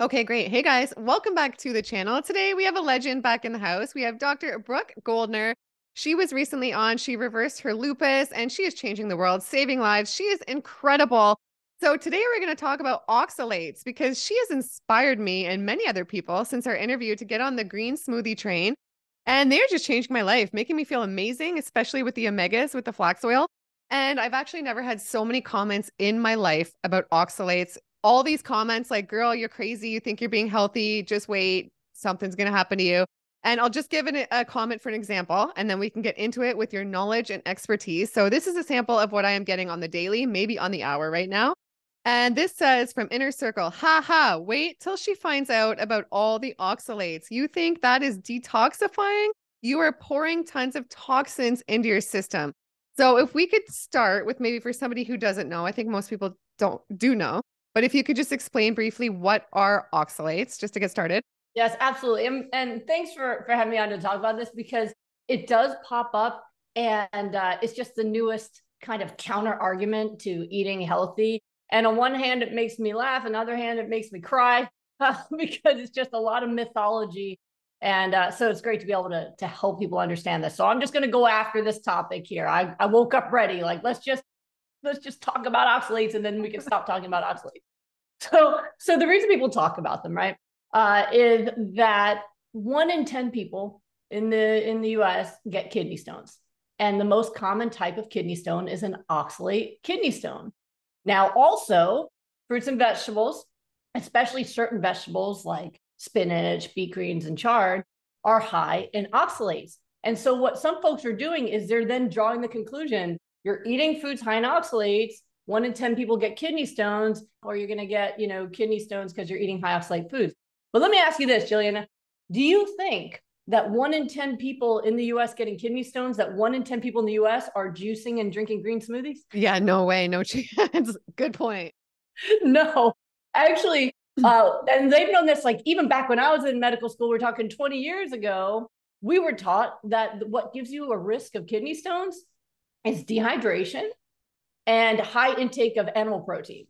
Okay, great. Hey guys, welcome back to the channel. Today we have a legend back in the house. We have Dr. Brooke Goldner. She was recently on, she reversed her lupus and she is changing the world, saving lives. She is incredible. So today we're going to talk about oxalates because she has inspired me and many other people since our interview to get on the green smoothie train. And they're just changing my life, making me feel amazing, especially with the omegas with the flax oil. And I've actually never had so many comments in my life about oxalates all these comments like, girl, you're crazy. You think you're being healthy. Just wait. Something's going to happen to you. And I'll just give it a comment for an example, and then we can get into it with your knowledge and expertise. So, this is a sample of what I am getting on the daily, maybe on the hour right now. And this says from Inner Circle, ha ha, wait till she finds out about all the oxalates. You think that is detoxifying? You are pouring tons of toxins into your system. So, if we could start with maybe for somebody who doesn't know, I think most people don't do know. But if you could just explain briefly what are oxalates, just to get started. Yes, absolutely. And, and thanks for, for having me on to talk about this because it does pop up and uh, it's just the newest kind of counter argument to eating healthy. And on one hand, it makes me laugh. On the other hand, it makes me cry because it's just a lot of mythology. And uh, so it's great to be able to, to help people understand this. So I'm just going to go after this topic here. I, I woke up ready. Like, let's just let's just talk about oxalates and then we can stop talking about oxalates. So, so the reason people talk about them, right, uh, is that one in 10 people in the in the US get kidney stones. And the most common type of kidney stone is an oxalate kidney stone. Now, also, fruits and vegetables, especially certain vegetables like spinach, beet greens, and chard, are high in oxalates. And so, what some folks are doing is they're then drawing the conclusion you're eating foods high in oxalates. One in 10 people get kidney stones, or you're going to get, you know, kidney stones because you're eating high oxalate foods. But let me ask you this, Gillian. Do you think that one in 10 people in the US getting kidney stones, that one in 10 people in the US are juicing and drinking green smoothies? Yeah, no way, no chance. Good point. No, actually, uh, and they've known this like even back when I was in medical school, we're talking 20 years ago, we were taught that what gives you a risk of kidney stones is dehydration and high intake of animal protein.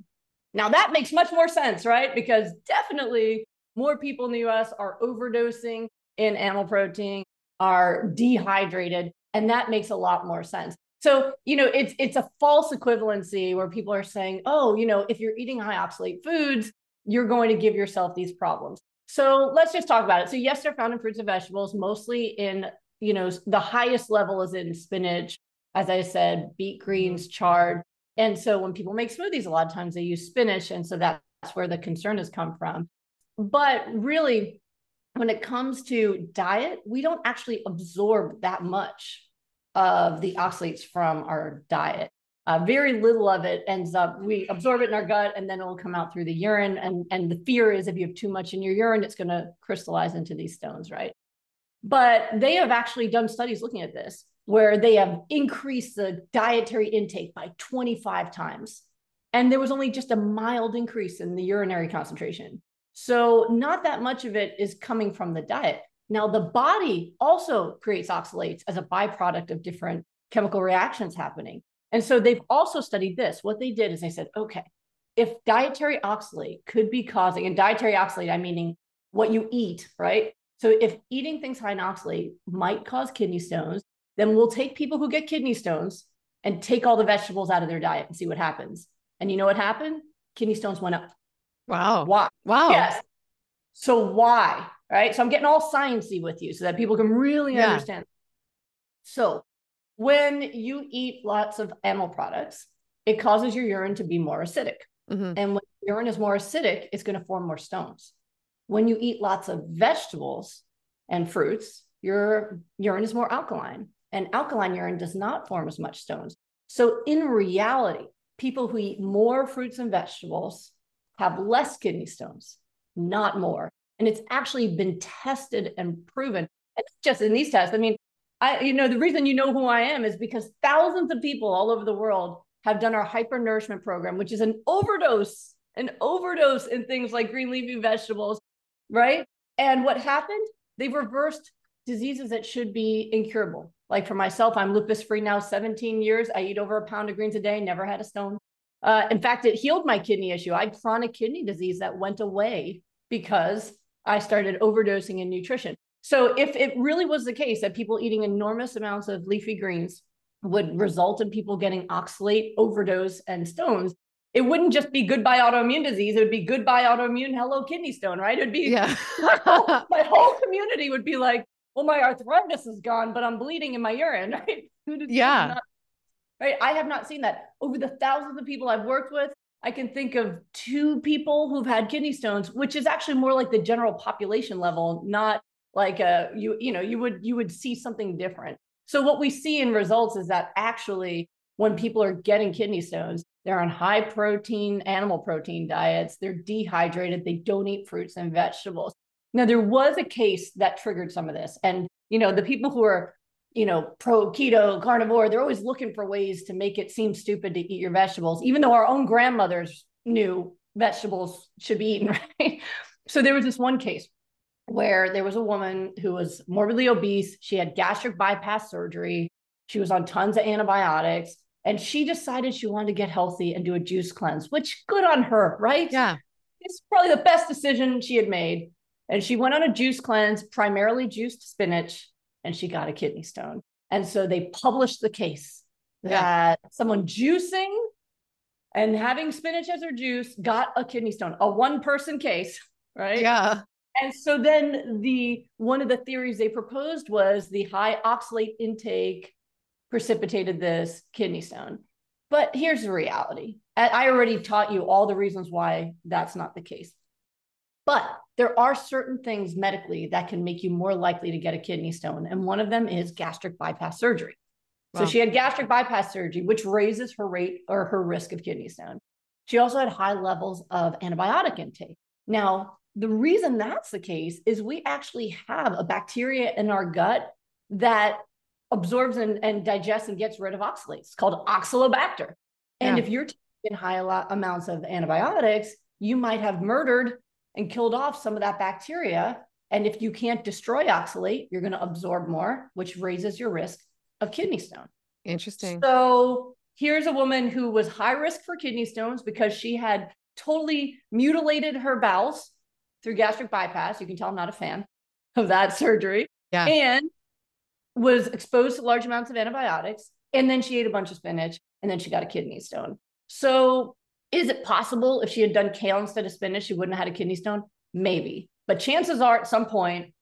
Now that makes much more sense, right? Because definitely more people in the US are overdosing in animal protein, are dehydrated, and that makes a lot more sense. So, you know, it's it's a false equivalency where people are saying, "Oh, you know, if you're eating high oxalate foods, you're going to give yourself these problems." So, let's just talk about it. So, yes, they're found in fruits and vegetables, mostly in, you know, the highest level is in spinach, as I said, beet greens, chard. And so when people make smoothies, a lot of times they use spinach. And so that's where the concern has come from. But really, when it comes to diet, we don't actually absorb that much of the oxalates from our diet. Uh, very little of it ends up, we absorb it in our gut and then it'll come out through the urine. And, and the fear is if you have too much in your urine, it's going to crystallize into these stones, right? But they have actually done studies looking at this where they have increased the dietary intake by 25 times. And there was only just a mild increase in the urinary concentration. So, not that much of it is coming from the diet. Now, the body also creates oxalates as a byproduct of different chemical reactions happening. And so, they've also studied this. What they did is they said, okay, if dietary oxalate could be causing, and dietary oxalate, I'm meaning what you eat, right? So, if eating things high in oxalate might cause kidney stones, then we'll take people who get kidney stones and take all the vegetables out of their diet and see what happens. And you know what happened? Kidney stones went up. Wow. Why? Wow. Yes. So why? Right. So I'm getting all sciencey with you so that people can really yeah. understand. So when you eat lots of animal products, it causes your urine to be more acidic. Mm-hmm. And when urine is more acidic, it's going to form more stones. When you eat lots of vegetables and fruits, your urine is more alkaline and alkaline urine does not form as much stones. So, in reality, people who eat more fruits and vegetables have less kidney stones, not more. And it's actually been tested and proven. And just in these tests, I mean, I, you know, the reason you know who I am is because thousands of people all over the world have done our hypernourishment program, which is an overdose, an overdose in things like green leafy vegetables, right? And what happened? They've reversed diseases that should be incurable. Like for myself, I'm lupus free now 17 years. I eat over a pound of greens a day, never had a stone. Uh, in fact, it healed my kidney issue. I had chronic kidney disease that went away because I started overdosing in nutrition. So if it really was the case that people eating enormous amounts of leafy greens would result in people getting oxalate overdose and stones, it wouldn't just be goodbye autoimmune disease. It would be goodbye autoimmune, hello kidney stone, right? It would be Yeah. my, whole, my whole community would be like, well, my arthritis is gone, but I'm bleeding in my urine, right? Yeah. not- right. I have not seen that. Over the thousands of people I've worked with, I can think of two people who've had kidney stones, which is actually more like the general population level, not like a you you know you would you would see something different. So what we see in results is that actually when people are getting kidney stones, they're on high protein animal protein diets, they're dehydrated, they don't eat fruits and vegetables. Now there was a case that triggered some of this and you know the people who are you know, pro keto, carnivore, they're always looking for ways to make it seem stupid to eat your vegetables, even though our own grandmothers knew vegetables should be eaten, right? So there was this one case where there was a woman who was morbidly obese. She had gastric bypass surgery. She was on tons of antibiotics and she decided she wanted to get healthy and do a juice cleanse, which good on her, right? Yeah. It's probably the best decision she had made. And she went on a juice cleanse, primarily juiced spinach, and she got a kidney stone. And so they published the case that someone juicing and having spinach as their juice got a kidney stone, a one person case, right? Yeah. And so then the one of the theories they proposed was the high oxalate intake precipitated this kidney stone. But here's the reality. I already taught you all the reasons why that's not the case. But there are certain things medically that can make you more likely to get a kidney stone. And one of them is gastric bypass surgery. So she had gastric bypass surgery, which raises her rate or her risk of kidney stone. She also had high levels of antibiotic intake. Now, the reason that's the case is we actually have a bacteria in our gut that absorbs and, and digests and gets rid of oxalates. It's called oxalobacter. And Yeah. if you're taking high amounts of antibiotics, you might have murdered and killed off some of that bacteria. And if you can't destroy oxalate, you're going to absorb more, which raises your risk of kidney stone. Interesting. So here's a woman who was high risk for kidney stones because she had totally mutilated her bowels through gastric bypass. You can tell I'm not a fan of that surgery. Yeah. And was exposed to large amounts of antibiotics. And then she ate a bunch of spinach and then she got a kidney stone. So is it possible if she had done kale instead of spinach, she wouldn't have had a kidney stone? Maybe. But chances are at some point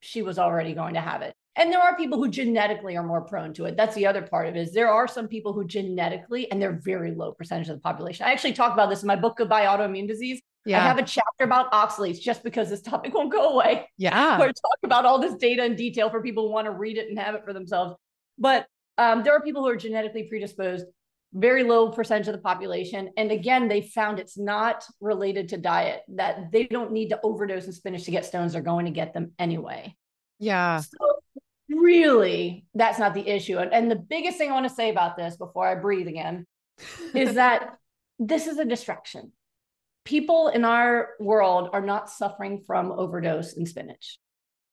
she was already going to have it. And there are people who genetically are more prone to it. That's the other part of it is there are some people who genetically, and they're very low percentage of the population. I actually talk about this in my book, Goodbye Autoimmune Disease. Yeah. I have a chapter about oxalates just because this topic won't go away yeah. where I talk about all this data in detail for people who want to read it and have it for themselves. But um, there are people who are genetically predisposed, very low percentage of the population. And again, they found it's not related to diet, that they don't need to overdose in spinach to get stones. They're going to get them anyway. Yeah. So really, that's not the issue. And, and the biggest thing I want to say about this before I breathe again is that this is a distraction. People in our world are not suffering from overdose in spinach.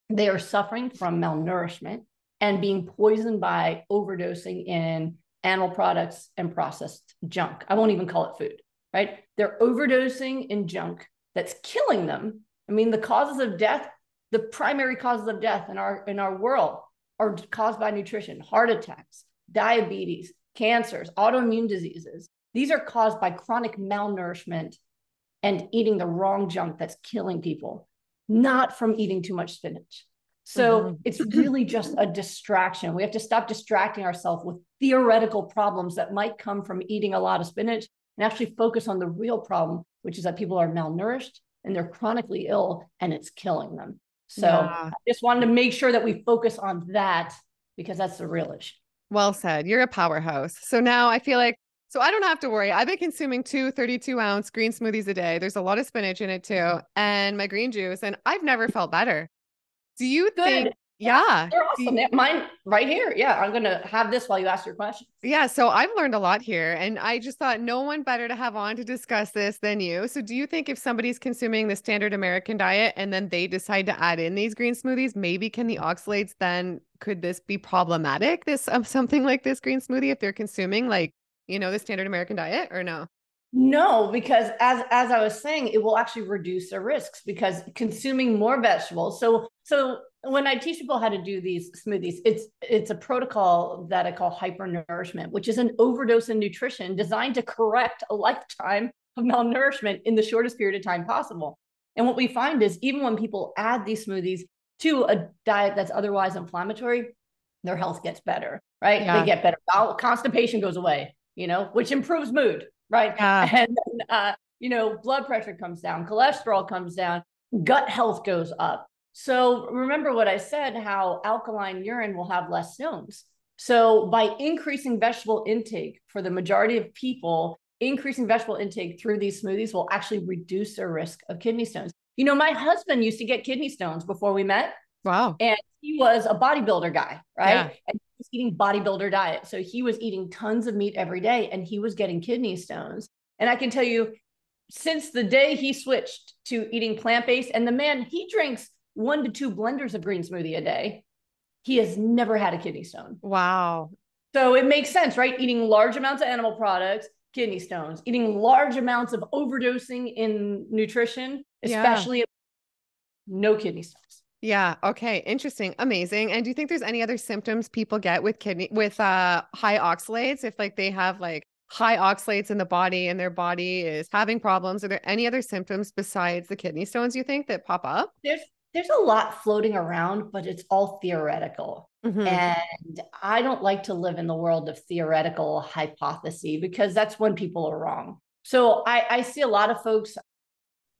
They are suffering from malnourishment and being poisoned by overdosing in animal products and processed junk. I won't even call it food, right? They're overdosing in junk that's killing them. I mean, the causes of death, the primary causes of death in our in our world are caused by nutrition, heart attacks, diabetes, cancers, autoimmune diseases. These are caused by chronic malnourishment and eating the wrong junk that's killing people, not from eating too much spinach. So Mhm. it's really just a distraction. We have to stop distracting ourselves with theoretical problems that might come from eating a lot of spinach and actually focus on the real problem, which is that people are malnourished and they're chronically ill and it's killing them. So Yeah. I just wanted to make sure that we focus on that because that's the real issue. Well said. You're a powerhouse. So now I feel like, so I don't have to worry. I've been consuming two 32 ounce green smoothies a day. There's a lot of spinach in it too, mm-hmm. and my green juice, and I've never felt better. Do you Good. think? Yeah. They're awesome. Mine right here. Yeah, I'm gonna have this while you ask your question. Yeah, so I've learned a lot here, and I just thought no one better to have on to discuss this than you. So, do you think if somebody's consuming the standard American diet and then they decide to add in these green smoothies, maybe can the oxalates then could this be problematic? This um, something like this green smoothie if they're consuming like you know the standard American diet or no? No, because as as I was saying, it will actually reduce the risks because consuming more vegetables. So so when I teach people how to do these smoothies, it's it's a protocol that I call hypernourishment, which is an overdose in nutrition designed to correct a lifetime of malnourishment in the shortest period of time possible. And what we find is even when people add these smoothies to a diet that's otherwise inflammatory, their health gets better, right? Yeah. They get better. Constipation goes away, you know, which improves mood, right? Yeah. And then, uh, you know, blood pressure comes down, cholesterol comes down, gut health goes up. So remember what I said how alkaline urine will have less stones. So by increasing vegetable intake for the majority of people, increasing vegetable intake through these smoothies will actually reduce their risk of kidney stones. You know, my husband used to get kidney stones before we met. Wow. And he was a bodybuilder guy, right? Yeah. And was eating bodybuilder diet. So he was eating tons of meat every day and he was getting kidney stones. And I can tell you, since the day he switched to eating plant based, and the man, he drinks one to two blenders of green smoothie a day. He has never had a kidney stone. Wow. So it makes sense, right? Eating large amounts of animal products, kidney stones, eating large amounts of overdosing in nutrition, especially yeah. no kidney stones. Yeah. Okay. Interesting. Amazing. And do you think there's any other symptoms people get with kidney with uh high oxalates if like they have like high oxalates in the body and their body is having problems? Are there any other symptoms besides the kidney stones you think that pop up? There's there's a lot floating around, but it's all theoretical. Mm-hmm. And I don't like to live in the world of theoretical hypothesis because that's when people are wrong. So I, I see a lot of folks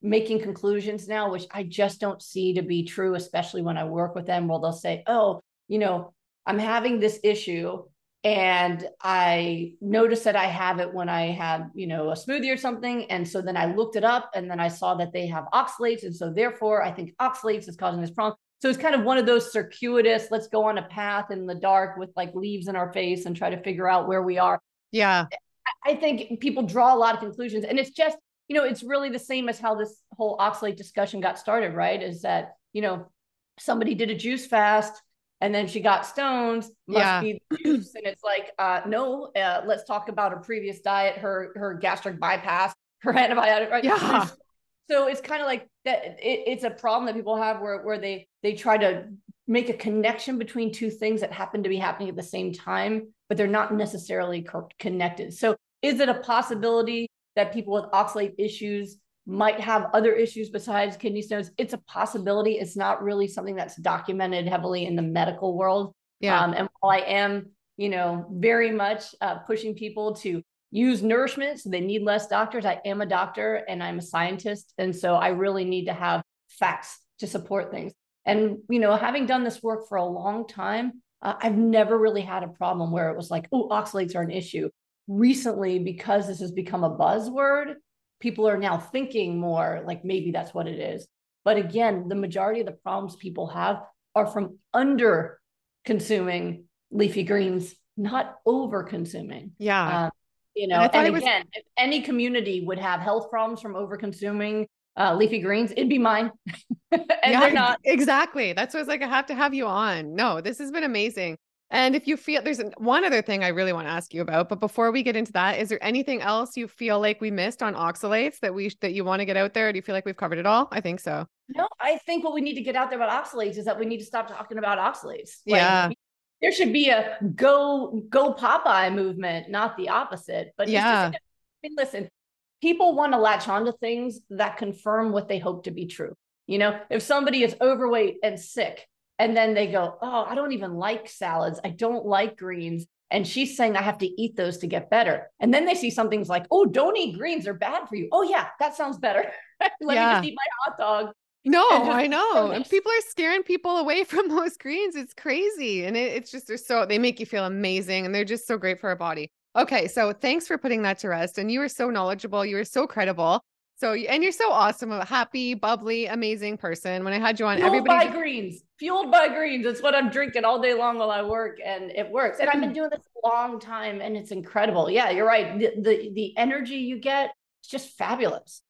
making conclusions now, which I just don't see to be true, especially when I work with them, where they'll say, oh, you know, I'm having this issue and I noticed that I have it when I had, you know, a smoothie or something. And so then I looked it up and then I saw that they have oxalates. And so therefore, I think oxalates is causing this problem. So it's kind of one of those circuitous, let's go on a path in the dark with like leaves in our face and try to figure out where we are. Yeah. I think people draw a lot of conclusions. And it's just, you know, it's really the same as how this whole oxalate discussion got started, right? Is that, you know, somebody did a juice fast and then she got stones must yeah. be juice. And it's like uh no uh, let's talk about her previous diet her her gastric bypass her antibiotic right? Yeah. So it's kind of like that it, it's a problem that people have where where they they try to make a connection between two things that happen to be happening at the same time but they're not necessarily co- connected. So is it a possibility that people with oxalate issues might have other issues besides kidney stones. It's a possibility. It's not really something that's documented heavily in the medical world. Yeah. Um, and while I am, you know, very much uh, pushing people to use nourishment so they need less doctors, I am a doctor and I'm a scientist. And so I really need to have facts to support things. And, you know, having done this work for a long time, uh, I've never really had a problem where it was like, oh, oxalates are an issue. Recently, because this has become a buzzword, people are now thinking more like maybe that's what it is. But again, the majority of the problems people have are from under consuming leafy greens, not over consuming. Yeah. Um, you know, and, and again, was... if any community would have health problems from over consuming uh, leafy greens, it'd be mine. and yeah, they're not. Exactly. That's what I was like, I have to have you on. No, this has been amazing. And if you feel there's one other thing I really want to ask you about, but before we get into that, is there anything else you feel like we missed on oxalates that we that you want to get out there? Do you feel like we've covered it all? I think so. No, I think what we need to get out there about oxalates is that we need to stop talking about oxalates. Like, yeah. There should be a go go Popeye movement, not the opposite. But yeah, I mean, listen, people want to latch onto things that confirm what they hope to be true. You know, if somebody is overweight and sick, and then they go, Oh, I don't even like salads. I don't like greens. And she's saying, I have to eat those to get better. And then they see something's like, Oh, don't eat greens. They're bad for you. Oh, yeah, that sounds better. Let yeah. me just eat my hot dog. No, I know. And people are scaring people away from those greens. It's crazy. And it, it's just, they're so, they make you feel amazing and they're just so great for our body. Okay. So thanks for putting that to rest. And you were so knowledgeable. You were so credible. So and you're so awesome, a happy, bubbly, amazing person. When I had you on, fueled everybody by greens, fueled by greens. That's what I'm drinking all day long while I work, and it works. And I've mm. been doing this a long time, and it's incredible. Yeah, you're right. The the, the energy you get is just fabulous.